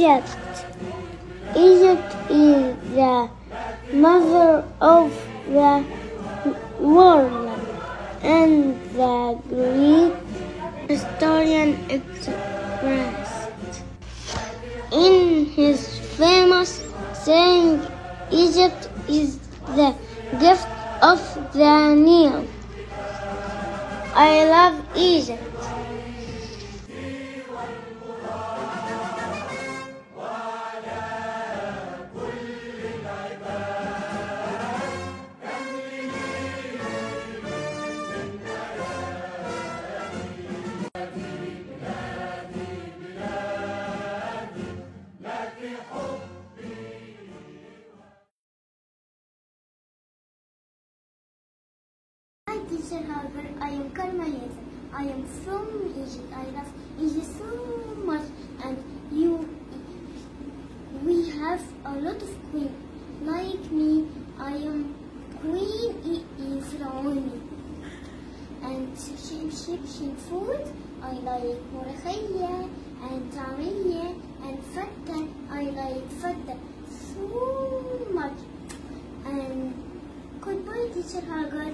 Egypt. Egypt is the mother of the world and the Greek historian expressed in his famous saying Egypt is the gift of the Nile. I love Egypt. Mr. Harper, I am Karma I am from Egypt. I love Egypt so much and you we have a lot of queen. Like me, I am Queen Israeli. And Egyptian food, I like Murakhaya and Tamiya and Fatta. I like Fatta so much. And goodbye, Teacher Hagar.